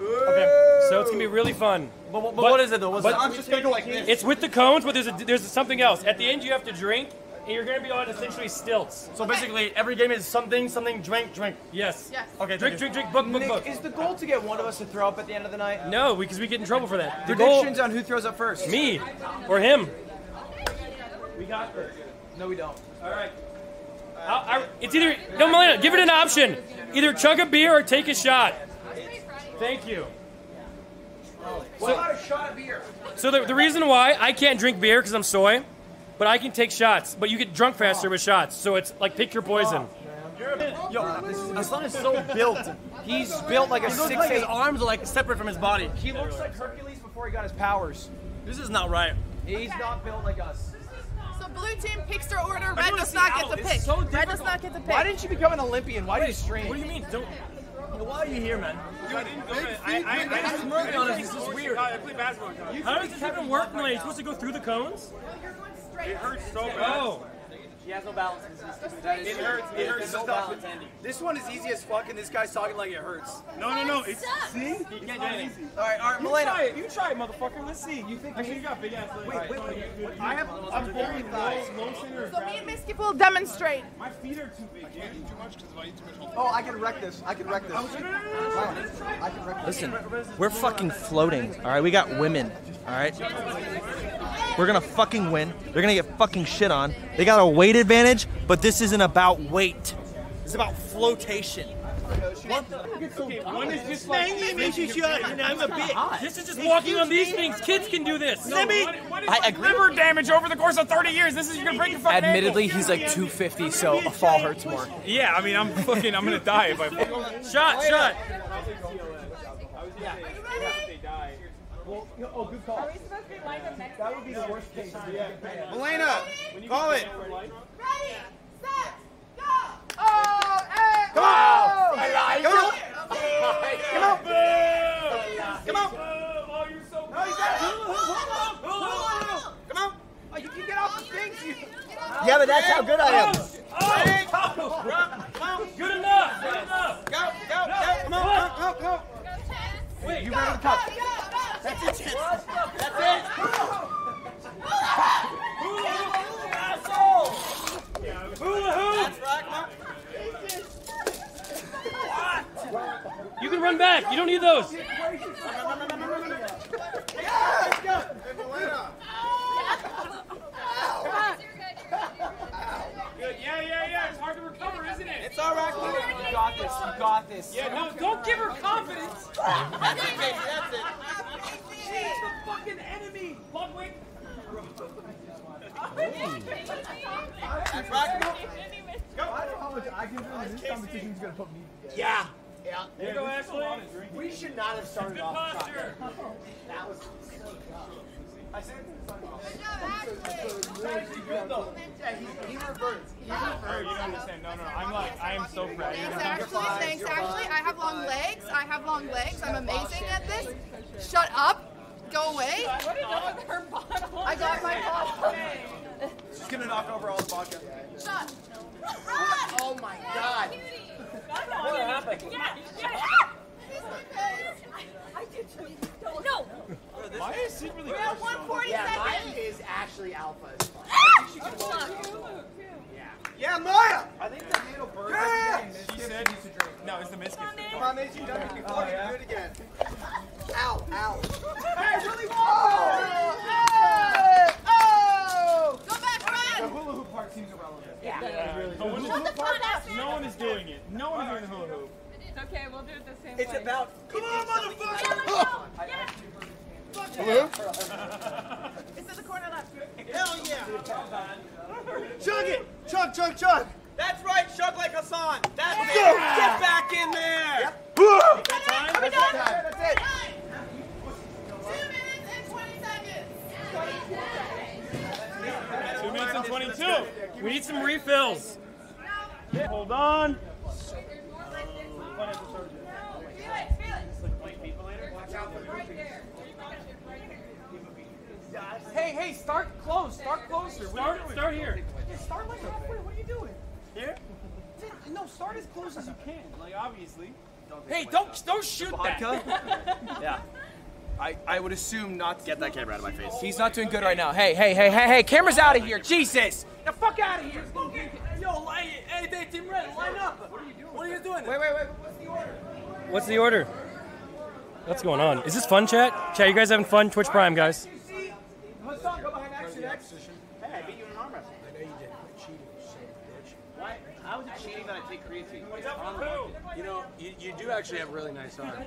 Okay. So it's going to be really fun. But, but, what is it though? What's but- it? I'm just gonna go like this. It's with the cones, but there's a, there's something else. At the end, you have to drink and you're gonna be on essentially stilts. So basically, every game is something, something, drink, drink. Yes. Yes. Okay, Drink, drink, drink, book, book, book. Is the goal to get one of us to throw up at the end of the night? No, because we get in trouble for that. The goal, Predictions on who throws up first. me or him. We got this. No, we don't. All right. I, I, it's either no, Malena. Give it an option. Either chug a beer or take a shot. Thank you. What about a shot of beer? So the, the reason why I can't drink beer because I'm soy, but I can take shots. But you get drunk faster with shots. So it's like pick your poison. Yo, Aslan is so built. He's built like a He looks six like his eight. arms are like separate from his body. He looks like Hercules before he got his powers. This is not right. He's not built like us. So blue team picks their order. Red does not get to pick. so Red does not get to pick. Why didn't you become an Olympian? Why do you stream? What do you mean? Don't. Why are you here, man? I didn't go to- I, I, I, I'm really honest, this is weird. I play basketball. in college. How does this even work, Malena? You're supposed to go through the cones? It hurts so bad. Oh. He has no balance. It hurts. It hurts so bad. This one is easy as fuck, and this guy's talking like it hurts. No, no, no. It's see. You can't do it. All right, all right, You Malena. try it. You try it, motherfucker. Let's see. You think? Actually, you got big ass legs. Wait, wait, wait. I have. I'm very low, low center. So me and Misky will demonstrate. My feet are too big. Yeah, too much because I eat too much. Oh, I can wreck this. I can wreck this. I can wreck this. Listen, we're fucking floating, all right? We got women, all right? We're gonna fucking win. They're gonna get fucking shit on. They got a weight advantage, but this isn't about weight. It's about flotation. Okay, one is just like. I'm a bitch. This is just walking on these things. Kids can do this. No, what, what is I agree. liver damage over the course of 30 years? This is you're gonna break your fucking Admittedly, ankle. he's like 250, so a fall hurts more. Yeah, I mean, I'm fucking. I'm gonna die if I. Shot, shot. Oh, good call. That would be the worst case. Malena, call it. Ready, set, go. Oh, hey. Come on. I lied. Come on. Come on. Come on. Oh, you're so No, you got it. Come on. Oh, you can get off the things. You... Yeah, but that's how good I am. Good enough. Good enough. Go, go, go. Come on, come on, come on. Wait, You ran the cup. That's it, That's it. hula hoop. That's right, on. You can run back. You don't need those. Good. Yeah, yeah, yeah. It's hard to recover, isn't it? It's all right. Malena. You got this. You got this. Yeah, no, don't give her confidence. That's it, Casey. That's it. fucking enemy. Ludwig. That's right. Come on. I don't know how much I can do in this competition is going to put me together. Yeah. Yeah. There you go, Ashley. We should not have started Good off. posture. That was so tough. I said He reverts. He Oh, you don't understand. No, no, no. I'm like, I am so proud. Thanks, Ashley. Thanks, Ashley. I have long legs. I have long legs. I'm amazing at this. Shut up. Go away. I got my bottle. She's gonna knock over all the vodka. Shut. Oh my god. What happened? No! Why is secretly We're at 140 Yeah, mine seconds. is actually alpha. Ah! as oh, fuck. Yeah, Maya. I think the middle bird. Yeah. She said, needs to drink. no, it's the biscuit. Come on, Mason. You've done it before. You can do it again. Ow, ow. Hey, really? Oh! Hey! Oh! Go back, run! The hula hoop part seems irrelevant. No one, Shut the fuck up! no one is doing it. No one is doing the hula hoop. It's okay, we'll do it the same It's way. about. Come on, motherfucker. It's in the corner left. Hell yeah. Chug it! Chug, chug, chug! That's right. Chug like Hasan. That's it. Get back in there. Are we done? That's it. Two minutes and 20 seconds. Two minutes and 22. We need some refills. Hold on. Hey, hey, start close. Start closer. What are you Start, start here. Yeah, start like halfway. What are you doing? Here? No, start as close as you can. Like, obviously. Hey, don't don't shoot that. yeah. I, I would assume not to Get that camera out of my face. He's not doing good right now. Hey, hey, hey, hey, hey, camera's out of here. Jesus. The fuck out of here. Yo, line, hey, hey, Team Red, line up. What are you doing? What are you doing? Wait, wait, wait. What's the order? What's the order? What's going on? Is this fun, chat? Chat, you guys having fun? Twitch Prime, guys. Hasan, go behind action X. Hey, I beat you in an arm wrestle. I know you did. I cheated, you son of a bitch. Why? How is it cheating that I take creatine? You know, you, you do actually have really nice arms.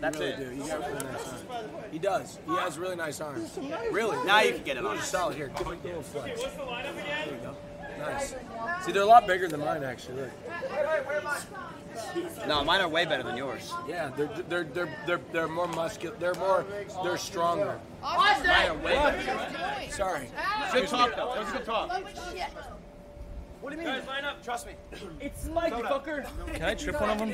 That's you really it. do. You got really nice arms. He does. He has really nice arms. Really. Now you can get it on. Really solid. Here, give me a little flex. What's the lineup again? There you go. Nice. See, they're a lot bigger than mine, actually. Look. No, mine are way better than yours. Yeah, they're they're they're they're they're more muscular. They're more. They're stronger. Mine are way better. Sorry. Good talk, though. That was a good talk. Shit. What do you mean? Guys, line up. Trust me. It's Mike, fucker. Can I trip one of them?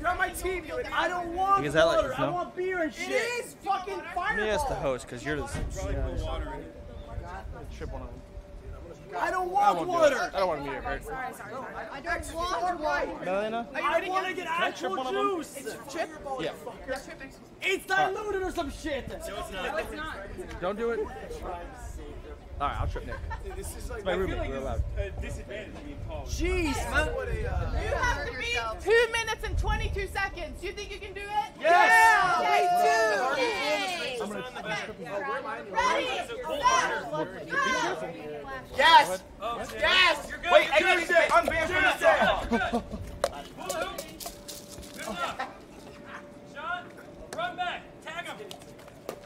You're on my team. You I don't want Because I like water. this, I want beer and shit. It is fucking fireball. Let me ask the host, because you're the. Trip one of them. I don't want water. I don't want to meet it, right? I don't want water. Malena? I want to get Can actual one of juice. It's chip. Yeah. It's diluted or some shit. No, it's not. Don't do it. All right, I'll trip Nick. It's my roommate. We're allowed. Jeez, man. You have to beat two minutes and 22 seconds. You think you can do it? Yes. Okay, two. I'm gonna. Ready, set, go. Yes. Yes! You're good. Wait, Tuesday. Unbanned Tuesday. Sean, run back. Tag him.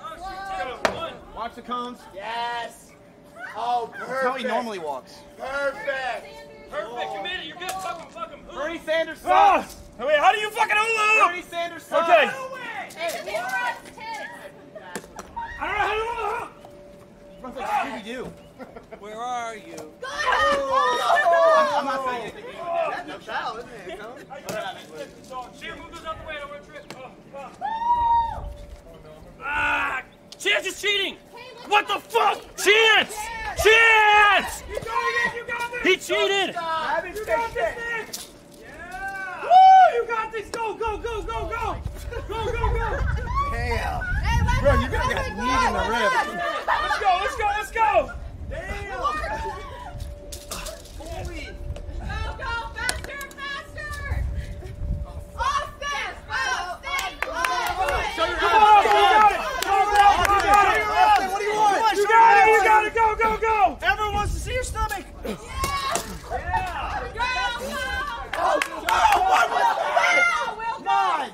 Oh, shit, tag him. One. Watch the cones. Yes. Oh, perfect. That's how he normally walks. Perfect. Perfect. You made it. You're good. Fuck him. Fuck him. Bernie Sanders Ah! sucks. Wait, how do you fucking hula? Bernie Sanders sucks. Okay. Ten. I don't know how to hula. hoop. Runs like Scooby Doo. Where are you? I'm not saying anything. That's no foul, isn't it? Cheer, move those out the way. I don't want to trip. Oh, oh. Ah! Chance is cheating! What the fuck? Chance! Chance! You got it. You got it. He cheated! Have it, got this. Woo! You got this. Go, go, go, go, go. Go, go, go. Damn. Hey, Bro, you got let's that knee in the let's ribs. go. Let's go, let's go, let's go! Go, go, faster, faster. Austin! Austin! Show your Come on, you got it! Austin, what do you want? You got it, you got it, go, go, go! Everyone wants to see your stomach. Nine.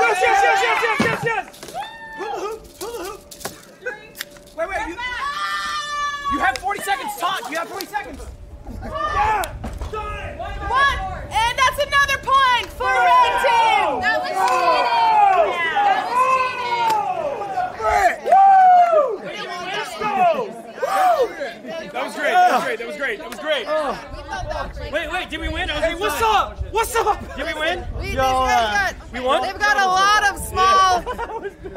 Yes, yes, yes, yes, yes, yes, yes! Hula hoop. Hula hoop. Wait, wait. You, You have 40 seconds. Todd, you have 40 seconds. Yeah! Got it! One, and that's another point for red team. That was cheating. That was cheating. Let's go! That was great, that was great, that was great, that was great. We thought that was great. Wait, wait, did we win? Hey, what's up? What's up? Did we win? We, these guys got, We won? they've got a lot of small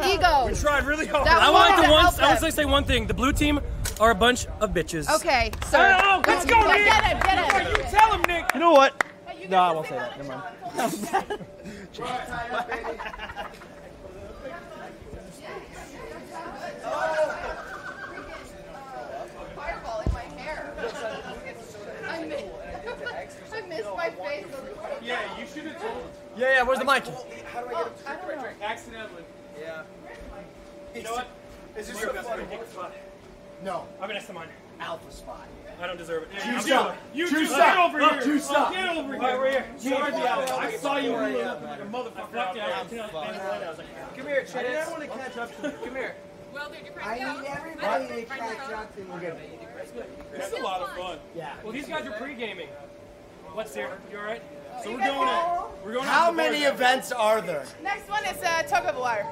egos. Tried really hard. That I wanted want to to once, help I want them. to say one thing. The blue team are a bunch of bitches. Okay, so Oh, let's go, Nick! get it, get it. You tell him, Nick! You know what? No, I won't say that. Never mind. Fireball in my hair. I missed, I missed my face. Yeah, you should have told him. Yeah, yeah. Where's the mic? Accidentally. Yeah. You know what? Is this Your so best funny? No. I'm gonna ask mine. Alpha spot. I don't deserve it. Juice I'm up. You Juice just up. get over Up. here. Juice up. Get over here. Right, we're here. You are the alpha. I saw you hula hooping like a motherfucker. I was like, Come here, Chance. I want to catch up to you. Come here. Well, did you I need everybody to catch up to me. This is a lot of fun. Yeah. Well, these guys are pre-gaming. What's there? You all right? So we're going to we're going How many events are there? Next one is uh, tug of war.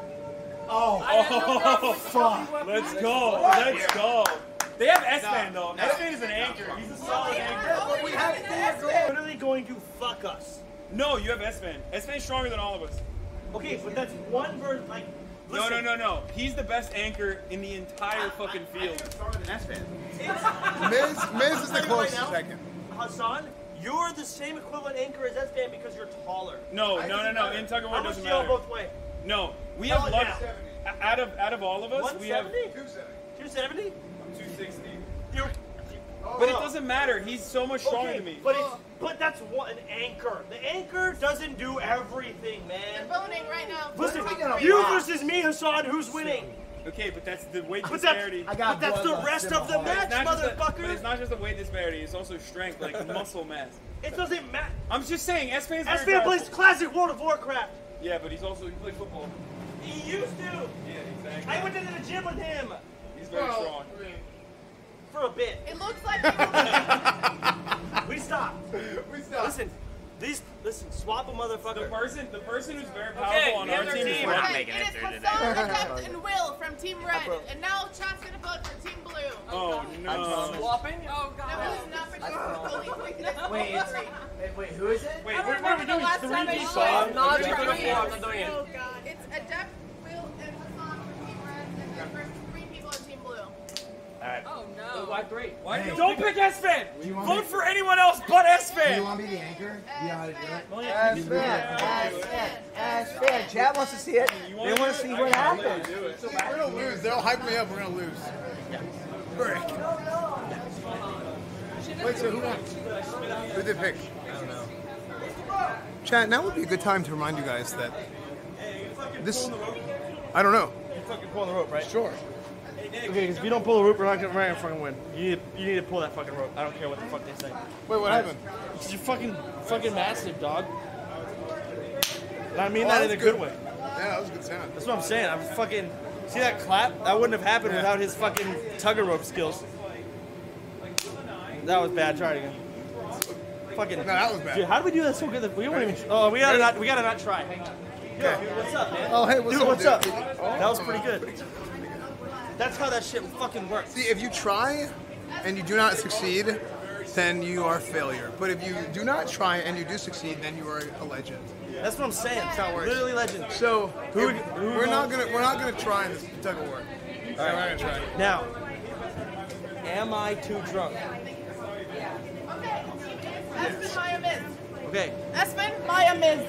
Oh, Oh, oh fuck. let's go. Let's go. They have S-Man though. S-Man is an anchor. He's a solid anchor. We have four girls. Literally going to fuck us. No, you have S-Man. S-Man is stronger than all of us. Okay, but that's one version. Like, No, listen. no, no, no. He's the best anchor in the entire fucking field. Stronger than S-Man. Miz, Miz is the closest now. second. Hasan, you're the same equivalent anchor as S-Man because you're taller. No, no, no, no. In tug of war How much doesn't do y'all matter. both weigh? No, we have luck. Out of out of all of us, we have 270? 260. You. But it doesn't matter. He's so much stronger Okay, than me. but it's but that's what an anchor. The anchor doesn't do everything, man. They're voting right now. Listen, Voting right you now. versus me, Hasan. Who's winning? Okay, but that's the weight But that's- disparity. I got but that's the rest of the match, It's a- motherfucker. but it's not just the weight disparity. It's also strength, like muscle mass. It doesn't matter. I'm just saying, Esfand's Esfand plays classic World of Warcraft. Yeah, but he's also he plays football. He used to. Yeah, exactly. I went to the gym with him He's very Well, strong. for a bit. It looks like We stopped. we stopped. Listen, these listen, swap a motherfucker. The person, the person who's very powerful Okay, on our other team is team. Red. Okay, it is Hasan, Adept, and Will from Team Red. And now Chad's gonna vote for Team Blue. Oh, oh no. I'm Swapping? Oh god. No, it's not for Team Blue. Wait, it's, wait, who is it? Wait, what, what are we doing? last Three time I people? not doing trying it. I'm not doing it. Oh god. It's Adept, Will, and Hasan from Team Red, and then there's three people in Team Blue. Oh no. Why three? Why Hey. don't pick Esfand? Vote me- for anyone else but S Do you want to be the anchor? You know how to do it? Fan, ass fan, ass fan. Chad wants to see it. They want to see what happens. We're gonna lose. They'll hype me up. We're gonna lose. Brick. Wait, so who won? Who did pick? I don't know. Chat, now would be a good time to remind you guys that this. I don't know. You fucking pull the rope, right? Sure. Okay, because if you don't pull the rope, we're not gonna, we're not gonna fucking win. You need, you need to pull that fucking rope. I don't care what the fuck they say. Wait, what happened? Because you're fucking, fucking massive, dog. And I mean Oh, that in that's a good good. way. Yeah, that was a good sound. That's what I'm saying. I'm fucking. See that clap? That wouldn't have happened without his fucking tug of rope skills. That was bad. Try it again. Fucking. No, that was bad. Dude, how do we do that so good that we won't even? Oh, we gotta not. We gotta not try. Hang on. Yo, what's up, man? Oh, hey, what's dude, up, what's dude? up? That was pretty good. That's how that shit fucking works. See, if you try and you do not succeed, then you are a failure. But if you do not try and you do succeed, then you are a legend. That's what I'm saying. That's how it works. Literally legend. So Who- who we're not gonna we're not gonna try this tug of war. All right. We're not gonna try. It. Now, am I too drunk? Okay. Esfand, Maya, Miz. Okay. Esfand, Maya, Miz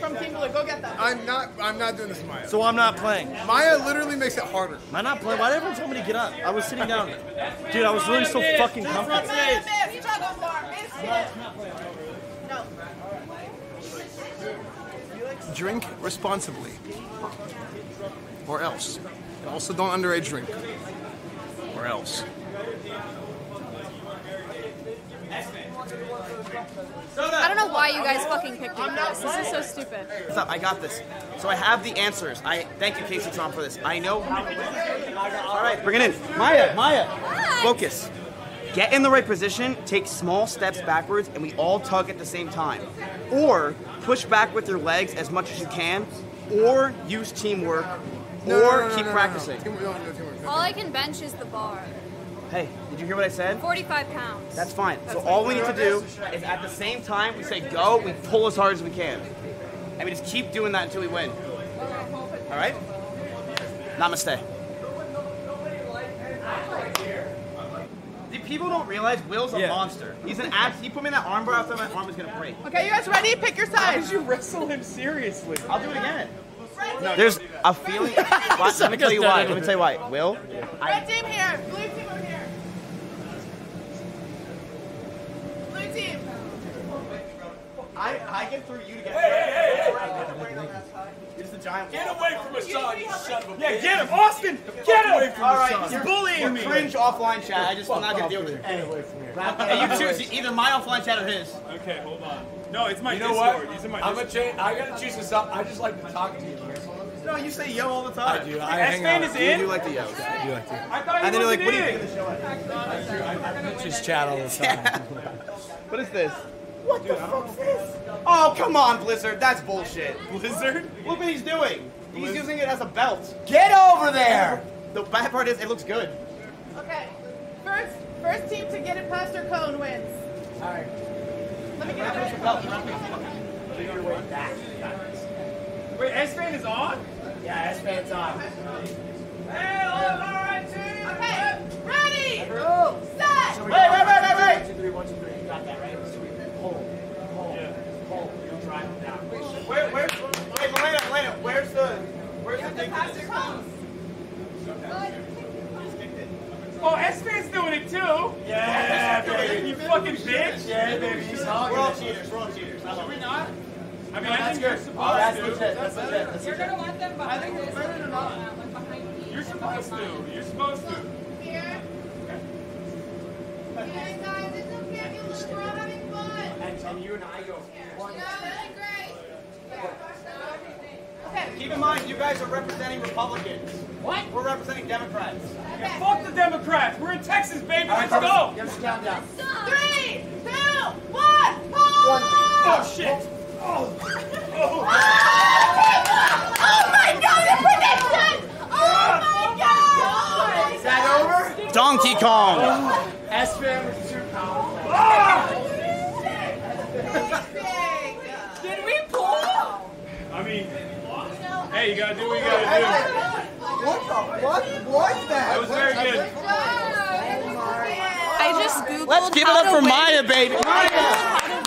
from Team Blue. Go get them. I'm not I'm not doing this, Maya. So I'm not playing. Maya literally makes it harder. Am I not playing? Why did everyone tell me to get up? I was sitting down. Dude, I was really so fucking comfortable. Maya, Miz. Struggle bar. Miz, Miz. No. Drink responsibly, or else. And also, don't underage drink, or else. I don't know why you guys fucking picked me this. This is so stupid. What's up? I got this. So I have the answers. I thank you, Casey Tron, for this. I know. All right, bring it in, Maya. Maya, focus. Get in the right position. Take small steps backwards, and we all tug at the same time. Or push back with your legs as much as you can. Or use teamwork. No, no, or no, no, keep practicing. Teamwork, no, no, teamwork. All I can bench is the bar. Hey, did you hear what I said? 45 pounds. That's fine. So That's all we need to do is at the same time we say go, we pull as hard as we can. And we just keep doing that until we win. All right? Namaste. The people don't realize Will's a Yeah. monster. He's an act. He put me in that armbar. I thought my arm was gonna break. Okay, you guys ready? Pick your side. Did you wrestle him seriously? I'll do it again. There's a feeling. Why- let me tell you why. Let me tell you why. Will, Red team here. Blue team over here. Blue team. I I get through you to get. You're just a giant. Get away from Hasan, you son of a Yeah, get him, Austin. Get him. All right, You're you're bullying me. Cringe offline chat. I just I'm not gonna deal with it. Anyway from here. Hey, you choose either my offline chat or his. Okay, hold on. No, it's my You know Discord. what? These are my I'm gonna Discord. change. I gotta choose this up. I just like to talk to you. No, you say yo all the time. I do. I S hang fan out. is You in. do like the yo. I do like to. I thought And then you're like, what do you in. think of the show? Just chat all the time. What is this? What the fuck's this? Oh, come on, Blizzard. That's bullshit. Blizzard. Look what he's doing. He's using it as a belt. Get over there! The bad part is it looks good. Okay. First, first team to get it past their cone wins. All right. Let me get it. Wait, S fan is on? Yeah, Esfand's on. Okay. Ready. Set. Wait, wait, wait, wait, wait! One, two, three, one, two, three. You got that, right? So we pull, pull, pull. You'll drive them down. Where, where's, wait, Malena, Malena, where's the, Oh, S-Man's doing it too. Yeah, baby. You fucking bitch. Yeah, baby. He's hot. We're all cheaters. We're all cheaters. I love it. not? I mean, No, I that's think you're supposed that's to. legit. That's legit. That's You're legit. gonna want them behind this. Uh, you're supposed to. You're supposed to. Here. Okay, guys, it's okay. You look, we're all having fun. And, and you and I go. No, really great. Keep in mind, you guys are representing Republicans. What? We're representing Democrats. Yeah, fuck the Democrats. We're in Texas, baby. Let's go. You have to count down. Three, two, one. Oh shit. Oh my god, the prediction! Oh my god! Is that over? Donkey Kong. S-Man was too powerful. Did we pull? I mean, hey, you gotta do what you gotta do. What the what? What do. That was very good. I just googled Let's give it up for. Maya, baby.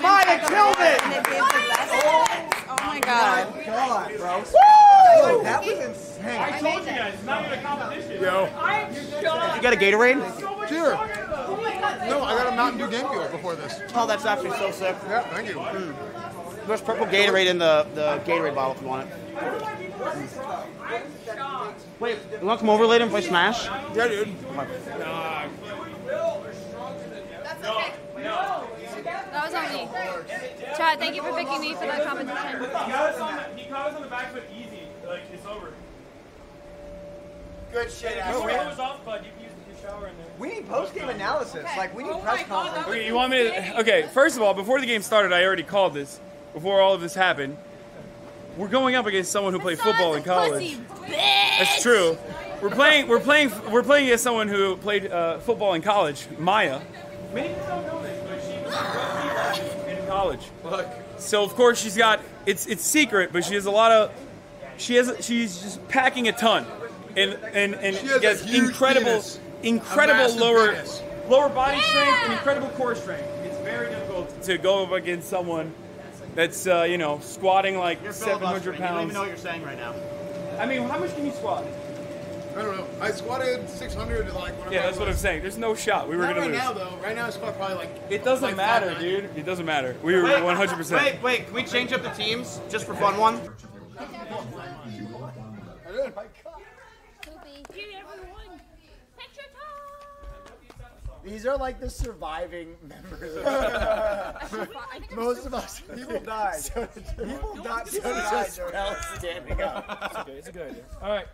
Maya killed it! And it gave the best odds. Oh my god. God, bro. Woo! That was insane. I told you guys, it's not even a competition. Yo. You got a Gatorade? Sure. No, I got a Mountain Dew GameCube before this. Oh, that's actually so sick. Yeah, thank you. Hmm. There's purple Gatorade in the, the Gatorade bottle if you want it. Wait, you want to come over later and play Smash? Yeah, dude. That's okay. That was on me. Chad, thank you for picking me for that competition. He got us on the, he caught us on the back foot easy. Like, it's over. Good shit, Your S-Man. was off, bud. You can use your shower in there. We need post-game analysis. Like, we need press conference. Okay, you want me to? Okay, first of all, before the game started, I already called this. Before all of this happened, we're going up against someone who played football in college. That's true. We're playing. We're playing. We're playing against someone who played uh, football in college. Maya. Many people don't know this, but she was rugby in college. Look. So of course she's got. It's it's secret, but she has a lot of. She has. She's just packing a ton, and and and She has a gets incredible, penis. Incredible lower penis. lower body strength and incredible core strength. It's very difficult to go up against someone that's uh, you know squatting like You're 700 pounds. You don't even know what you're saying right now. I mean, how much can you squat? I don't know. I squatted 600 like whenever Yeah, I that's what I'm saying. There's no shot. We were Not gonna right lose. now though. Right now I squat probably like. It doesn't like matter, dude. It doesn't matter. We were Wait, 100. percent Wait, wait. Can we change up the teams just for fun one? These are like the surviving members. Of the Most of us People died. People died. People died. Spell standing up. It's okay. It's a good idea. All right.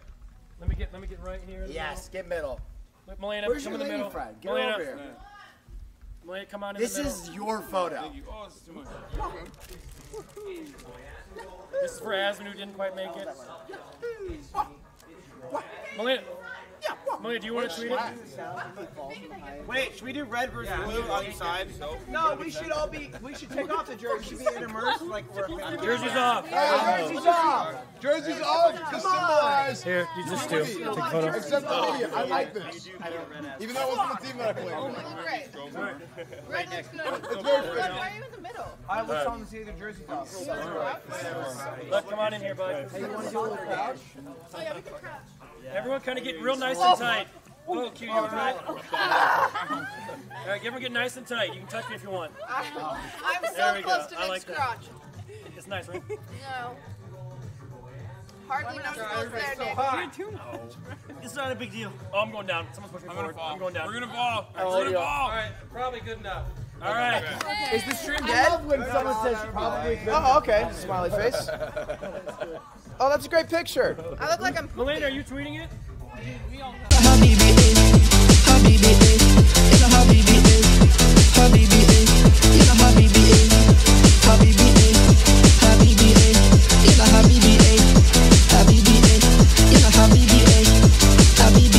Let me get. Let me get right here. in the Yes, get middle. middle. Malena, Where's come your in the lady middle. friend? Get Malena, over here. Malena, come on in This the middle. is your photo. Oh, this is too much. This is for Asman who didn't quite make it. Malena. Malena, do you want to tweet it? Wait, should we do red versus blue on each side? No, we should all be. We should take off the jersey. We should be immersed like we're. Jersey's off. Jersey's off. Jerseys off to symbolize. Here, you just do. Take a photo. Except for me, I like this. Even though it wasn't the team that I played. Oh with. Great. Red looks good. It's very Why are you in the middle? I was trying to see the jersey off. Look, come on in here, bud. You want to do a little crouch? Oh yeah, we can crouch. Everyone kind of get real nice and oh. tight. Oh, oh cute, you all right? All right, everyone get nice and tight. You can touch me if you want. I'm There so we close go. to I Nick's like that. crotch. It's nice, right? No. Hardly no skills there, Nick. It's not a big deal. Oh, I'm going down. Someone's pushing me forward. I'm going down. We're gonna fall. I We're like gonna you. fall. Probably good enough. All right. Is the stream I love when someone says probably good. Oh, okay. Smiley face. Oh, that's a great picture. I look like I'm. Melinda, are you tweeting it?